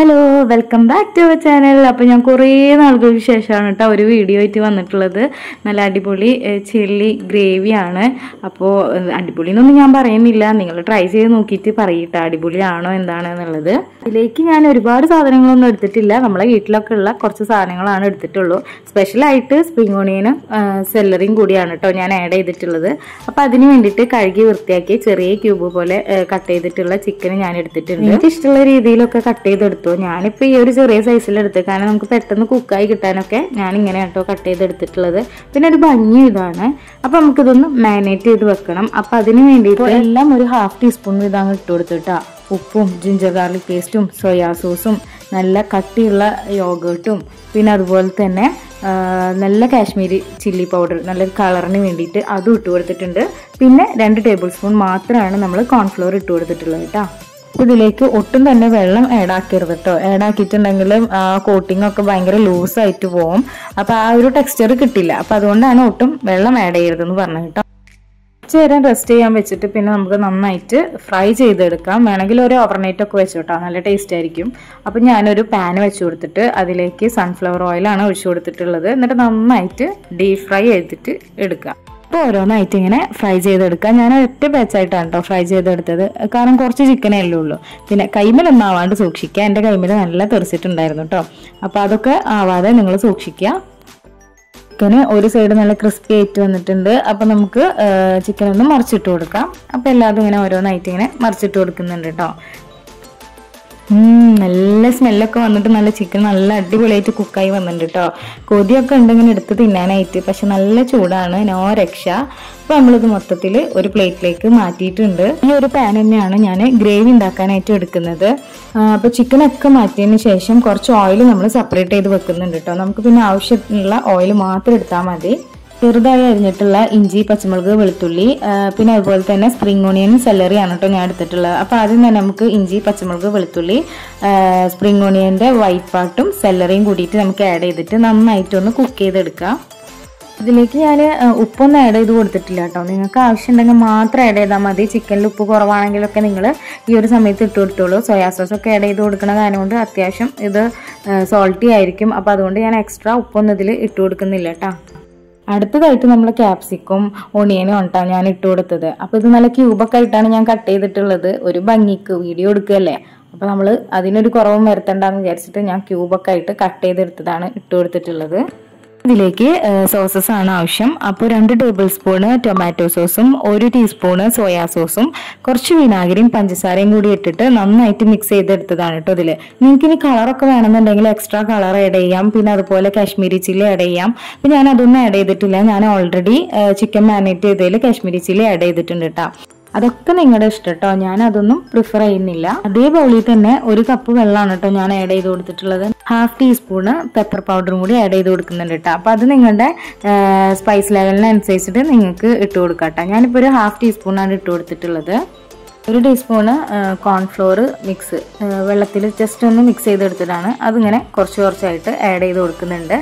Hello welcome back to our channel അപ്പോൾ ഞാൻ കുറേ നാളുകൾക്ക് ശേഷമാണ് കേട്ടോ ഒരു വീഡിയോ ആയിട്ട് വന്നിട്ടുള്ളത്. നല്ല അടിപൊളി ചില്ലി ഗ്രേവിയാണ് അപ്പോൾ അടിപൊളി എന്നൊന്നും ഞാൻ പറയുന്നില്ല. നിങ്ങൾ ട്രൈ ചെയ്ത് നോക്കിയിട്ട് പറയട്ടോ അടിപൊളിയാണോ എന്താണെന്നുള്ളത് ഇതിലേക്ക് ഞാൻ ഒരുപാട് സാധനങ്ങളൊന്നും എടുത്തിട്ടില്ല. നമ്മളെ വീട്ടിലൊക്കെ ഉള്ള കുറച്ച് സാധനങ്ങളാണ് എടുത്തിട്ടുള്ളൂ. സ്പെഷ്യലായിട്ട് സ്പ്രിംഗ് ഓണിയനും സെല്ലറിയും കൂടിയാണ് കേട്ടോ ഞാൻ ആഡ് ചെയ്തിട്ടുള്ളത്. അപ്പോൾ അതിന് വേണ്ടിയിട്ട് കഴുകി വൃത്തിയാക്കി ചെറിയ ക്യൂബ് പോലെ കട്ട് ചെയ്തിട്ടുള്ള ചിക്കൻ ഞാൻ എടുത്തിട്ടുണ്ട്. എനിക്ക് ഇഷ്ടമുള്ള രീതിയിലൊക്കെ കട്ട് ചെയ്തെടുത്തു. ഞാനിപ്പോൾ ഈ ഒരു ചെറിയ സൈസിലെടുത്ത് കാരണം നമുക്ക് പെട്ടെന്ന് കുക്കായി കിട്ടാനൊക്കെ ഞാനിങ്ങനെ കേട്ടോ കട്ട് ചെയ്തെടുത്തിട്ടുള്ളത് പിന്നെ ഒരു ഭംഗി ഇതാണ്. അപ്പോൾ നമുക്കിതൊന്ന് മാരിനേറ്റ് ചെയ്ത് വെക്കണം. അപ്പോൾ അതിന് വേണ്ടിയിട്ട് എല്ലാം ഒരു ഹാഫ് ടീസ്പൂൺ വീതം ഇട്ട് കൊടുത്തിട്ടാ. ഉപ്പും ജിഞ്ചർ ഗാർലിക് പേസ്റ്റും സോയാ സോസും നല്ല കട്ടിയുള്ള യോഗേർട്ടും പിന്നെ അതുപോലെ തന്നെ നല്ല കാശ്മീരി ചില്ലി പൗഡർ നല്ല കളറിന് വേണ്ടിയിട്ട് അതും ഇട്ട് കൊടുത്തിട്ടുണ്ട്. പിന്നെ രണ്ട് ടേബിൾ സ്പൂൺ മാത്രമാണ് നമ്മൾ കോൺഫ്ലോർ ഇട്ട് കൊടുത്തിട്ടുള്ളത് കേട്ടോ ഇതിലേക്ക് ഒട്ടും തന്നെ വെള്ളം ആഡ് ആക്കരുത് കേട്ടോ ആഡ് ആക്കിയിട്ടുണ്ടെങ്കിൽ ആ കോട്ടിംഗ് ഒക്കെ ഭയങ്കര ലൂസ് ആയിട്ട് പോകും അപ്പോൾ ആ ഒരു ടെക്സ്ചർ കിട്ടില്ല. അപ്പോൾ അതുകൊണ്ടാണ് ഒട്ടും വെള്ളം ആഡ് ചെയ്യരുതെന്ന് പറഞ്ഞത് കേട്ടോ ഉച്ചനേരം നേരം റെസ്റ്റ് ചെയ്യാൻ വെച്ചിട്ട് പിന്നെ നമുക്ക് നന്നായിട്ട് ഫ്രൈ ചെയ്തെടുക്കാം. വേണമെങ്കിൽ ഒരു ഓവർനൈറ്റ് ഒക്കെ വെച്ചോട്ടോ നല്ല ടേസ്റ്റ് ആയിരിക്കും. അപ്പം ഞാനൊരു പാൻ വെച്ച് കൊടുത്തിട്ട് അതിലേക്ക് സൺഫ്ലവർ ഓയിലാണ് ഒഴിച്ചു കൊടുത്തിട്ടുള്ളത്. എന്നിട്ട് നന്നായിട്ട് ഡീപ് ഫ്രൈ ചെയ്തിട്ട് എടുക്കാം. അപ്പോൾ ഓരോന്നായിട്ട് ഇങ്ങനെ ഫ്രൈ ചെയ്തെടുക്കാം. ഞാൻ ഒറ്റ ബാച്ചായിട്ടാണ് കേട്ടോ ഫ്രൈ ചെയ്തെടുത്തത്. കാരണം കുറച്ച് ചിക്കനേ അല്ലേ ഉള്ളൂ. പിന്നെ കൈമലൊന്നും ആവാണ്ട് സൂക്ഷിക്കുക. എന്റെ കൈമൽ നല്ല തെറിച്ചിട്ടുണ്ടായിരുന്നു കേട്ടോ അപ്പോൾ അതൊക്കെ ആവാതെ നിങ്ങൾ സൂക്ഷിക്കുക. ചിക്കന് ഒരു സൈഡ് നല്ല ക്രിസ്പി ആയിട്ട് വന്നിട്ടുണ്ട്. അപ്പം നമുക്ക് ചിക്കൻ ഒന്ന് മറിച്ചിട്ട് കൊടുക്കാം. അപ്പം എല്ലാതും ഇങ്ങനെ ഓരോന്നായിട്ട് ഇങ്ങനെ മറിച്ചിട്ട് കൊടുക്കുന്നുണ്ട് കേട്ടോ നല്ല സ്മെല്ലൊക്കെ വന്നിട്ട് നല്ല ചിക്കൻ നല്ല അടിപൊളിയായിട്ട് കുക്കായി വന്നിട്ടുണ്ട് കേട്ടോ കൊതിയൊക്കെ ഉണ്ടെങ്കിൽ എടുത്ത് തിന്നാനായിട്ട് പക്ഷെ നല്ല ചൂടാണ് നോ രക്ഷ. അപ്പോൾ നമ്മളിത് മൊത്തത്തിൽ ഒരു പ്ലേറ്റിലേക്ക് മാറ്റിയിട്ടുണ്ട്. ഈ ഒരു പാൻ തന്നെയാണ് ഞാൻ ഗ്രേവി ഉണ്ടാക്കാനായിട്ട് എടുക്കുന്നത്. അപ്പോൾ ചിക്കനൊക്കെ മാറ്റിയതിന് ശേഷം കുറച്ച് ഓയിൽ നമ്മൾ സെപ്പറേറ്റ് ചെയ്ത് വെക്കുന്നുണ്ട് കേട്ടോ നമുക്ക് പിന്നെ ആവശ്യത്തിനുള്ള ഓയിൽ മാത്രം എടുത്താൽ മതി. ചെറുതായി അരിഞ്ഞിട്ടുള്ള ഇഞ്ചി പച്ചമുളക് വെളുത്തുള്ളി പിന്നെ അതുപോലെ തന്നെ സ്പ്രിംഗ് ഓണിയൻ സെല്ലറിയാണ് കേട്ടോ ഞാൻ എടുത്തിട്ടുള്ളത്. അപ്പോൾ ആദ്യം തന്നെ നമുക്ക് ഇഞ്ചി പച്ചമുളക് വെളുത്തുള്ളി സ്പ്രിംഗ് ഓണിയന്റെ വൈറ്റ് പാർട്ടും സെല്ലറിയും കൂടിയിട്ട് നമുക്ക് ആഡ് ചെയ്തിട്ട് നന്നായിട്ടൊന്ന് കുക്ക് ചെയ്തെടുക്കാം. ഇതിലേക്ക് ഞാൻ ഉപ്പൊന്നും ആഡ് ചെയ്ത് കൊടുത്തിട്ടില്ല കേട്ടോ നിങ്ങൾക്ക് ആവശ്യമുണ്ടെങ്കിൽ മാത്രം ആഡ് ചെയ്താൽ മതി. ചിക്കനിൽ ഉപ്പ് കുറവാണെങ്കിലൊക്കെ നിങ്ങൾ ഈ ഒരു സമയത്ത് ഇട്ട് കൊടുത്തോളൂ. സോയാ സോസ് ഒക്കെ ആഡ് ചെയ്ത് കൊടുക്കുന്ന കാരണം കൊണ്ട് അത്യാവശ്യം ഇത് സോൾട്ടി ആയിരിക്കും. അപ്പോൾ അതുകൊണ്ട് ഞാൻ എക്സ്ട്രാ ഉപ്പൊന്നും ഇതിൽ ഇട്ട് കൊടുക്കുന്നില്ല കേട്ടോ അടുത്തതായിട്ട് നമ്മൾ ക്യാപ്സിക്കും ഒണിയനും ഉണ്ടാ ഞാൻ ഇട്ട് കൊടുത്തത്. അപ്പോൾ ഇത് നല്ല ക്യൂബൊക്കെ ആയിട്ടാണ് ഞാൻ കട്ട് ചെയ്തിട്ടുള്ളത്. ഒരു ഭംഗിക്ക് വീഡിയോ എടുക്കുകയല്ലേ? അപ്പോൾ നമ്മൾ അതിനൊരു കുറവും വരുത്തണ്ടെന്ന് വിചാരിച്ചിട്ട് ഞാൻ ക്യൂബൊക്കെ ആയിട്ട് കട്ട് ചെയ്തെടുത്തതാണ് ഇട്ട് കൊടുത്തിട്ടുള്ളത്. ഇതിലേക്ക് സോസസ് ആണ് ആവശ്യം. അപ്പോൾ രണ്ട് ടേബിൾ സ്പൂണ് ടൊമാറ്റോ സോസും ഒരു ടീസ്പൂണ് സോയാ സോസും കുറച്ച് വിനാഗിരിയും പഞ്ചസാരയും കൂടി ഇട്ടിട്ട് നന്നായിട്ട് മിക്സ് ചെയ്തെടുത്തതാണ് കേട്ടോ ഇതിൽ നിങ്ങൾക്ക് ഇനി കളറൊക്കെ വേണമെന്നുണ്ടെങ്കിൽ എക്സ്ട്രാ കളർ ആഡ് ചെയ്യാം. പിന്നെ അതുപോലെ കാശ്മീരി ചില്ലി ആഡ് ചെയ്യാം. പിന്നെ ഞാൻ അതൊന്നും ആഡ് ചെയ്തിട്ടില്ല. ഞാൻ ഓൾറെഡി ചിക്കൻ മാരിനേറ്റ് ചെയ്തതിൽ കാശ്മീരി ചില്ലി ആഡ് ചെയ്തിട്ടുണ്ട് കേട്ടോ അതൊക്കെ നിങ്ങളുടെ ഇഷ്ടം കേട്ടോ ഞാൻ അതൊന്നും പ്രിഫർ ചെയ്യുന്നില്ല. അതേ ബൗളിൽ തന്നെ ഒരു കപ്പ് വെള്ളമാണ് കേട്ടോ ഞാൻ ആഡ് ചെയ്ത് കൊടുത്തിട്ടുള്ളത്. ഹാഫ് ടീസ്പൂണ് പെപ്പർ പൗഡറും കൂടി ആഡ് ചെയ്ത് കൊടുക്കുന്നുണ്ട് കേട്ടോ അപ്പോൾ അത് നിങ്ങളുടെ സ്പൈസ് ലെവലിനനുസരിച്ചിട്ട് നിങ്ങൾക്ക് ഇട്ട് കൊടുക്കാം കേട്ടോ ഞാനിപ്പോൾ ഒരു ഹാഫ് ടീസ്പൂണാണ് ഇട്ട് കൊടുത്തിട്ടുള്ളത്. ഒരു ടീസ്പൂണ് കോൺഫ്ലോർ മിക്സ് വെള്ളത്തിൽ ജസ്റ്റ് ഒന്ന് മിക്സ് ചെയ്തെടുത്തിട്ടാണ് അതിങ്ങനെ കുറച്ച് കുറച്ചായിട്ട് ആഡ് ചെയ്ത് കൊടുക്കുന്നുണ്ട്.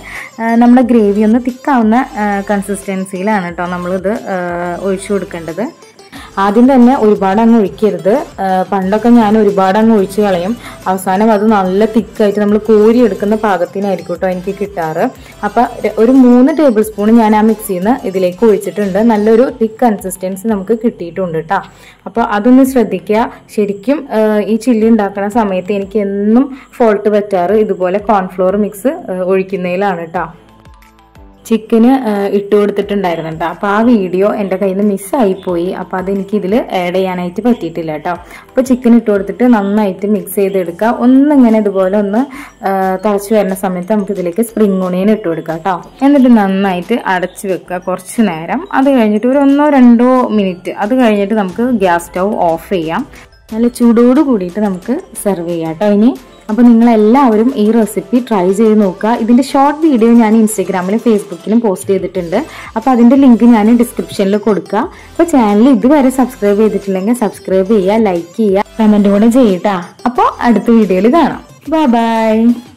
നമ്മുടെ ഗ്രേവി ഒന്ന് തിക്കാവുന്ന കൺസിസ്റ്റൻസിയിലാണ് കേട്ടോ നമ്മളിത് ഒഴിച്ചു കൊടുക്കേണ്ടത്. ആദ്യം തന്നെ ഒരുപാട് അങ്ങ് ഒഴിക്കരുത്. പണ്ടൊക്കെ ഞാൻ ഒരുപാട് അങ്ങ് ഒഴിച്ച് കളയും. അവസാനം അത് നല്ല തിക്കായിട്ട് നമ്മൾ കോരി എടുക്കുന്ന പാകത്തിനായിരിക്കും കേട്ടോ എനിക്ക് കിട്ടാറ്. അപ്പം ഒരു മൂന്ന് ടേബിൾ സ്പൂൺ ഞാൻ ആ മിക്സിയിൽ നിന്ന് ഇതിലേക്ക് ഒഴിച്ചിട്ടുണ്ട്. നല്ലൊരു തിക്ക് കൺസിസ്റ്റൻസി നമുക്ക് കിട്ടിയിട്ടുണ്ട് കേട്ടോ അപ്പോൾ അതൊന്ന് ശ്രദ്ധിക്കുക ശരിക്കും ഈ ചില്ലി ഉണ്ടാക്കുന്ന സമയത്ത് എനിക്ക് എന്നും ഫോൾട്ട് പറ്റാറ് ഇതുപോലെ കോൺഫ്ലോർ മിക്സ് ഒഴിക്കുന്നതിലാണ് കേട്ടോ ചിക്കന് ഇട്ട് കൊടുത്തിട്ടുണ്ടായിരുന്നു കേട്ടോ. അപ്പോൾ ആ വീഡിയോ എന്റെ കയ്യിൽ നിന്ന് മിസ്സായിപ്പോയി അപ്പോൾ അതെനിക്ക് ഇതിൽ ആഡ് ചെയ്യാനായിട്ട് പറ്റിയിട്ടില്ല കേട്ടോ. അപ്പോൾ ചിക്കൻ ഇട്ട് കൊടുത്തിട്ട് നന്നായിട്ട് മിക്സ് ചെയ്തെടുക്കുക. ഒന്നിങ്ങനെ ഇതുപോലെ ഒന്ന് തിളച്ച് വരുന്ന സമയത്ത് നമുക്ക് ഇതിലേക്ക് സ്പ്രിംഗ് ഓണിയൻ ഇട്ട് കൊടുക്കാം കേട്ടോ. എന്നിട്ട് നന്നായിട്ട് അടച്ച് വെക്കുക കുറച്ച് നേരം. അത് കഴിഞ്ഞിട്ട് ഒരു ഒന്നോ രണ്ടോ മിനിറ്റ് അത് കഴിഞ്ഞിട്ട് നമുക്ക് ഗ്യാസ് സ്റ്റൗ ഓഫ് ചെയ്യാം. നല്ല ചൂടോട് കൂടിയിട്ട് നമുക്ക് സെർവ് ചെയ്യാം കേട്ടോ. ഇനി അപ്പോൾ നിങ്ങളെല്ലാവരും ഈ റെസിപ്പി ട്രൈ ചെയ്ത് നോക്കുക. ഇതിന്റെ ഷോർട്ട് വീഡിയോ ഞാൻ ഇൻസ്റ്റഗ്രാമിലും ഫേസ്ബുക്കിലും പോസ്റ്റ് ചെയ്തിട്ടുണ്ട്. അപ്പോൾ അതിന്റെ ലിങ്ക് ഞാൻ ഡിസ്ക്രിപ്ഷനിൽ കൊടുക്കുക അപ്പോൾ ചാനൽ ഇതുവരെ സബ്സ്ക്രൈബ് ചെയ്തിട്ടില്ലെങ്കിൽ സബ്സ്ക്രൈബ് ചെയ്യുക ലൈക്ക് ചെയ്യുക കമന്റ് കൂടെ ചെയ്യട്ടാ. അപ്പോൾ അടുത്ത വീഡിയോയിൽ കാണാം. Bye bye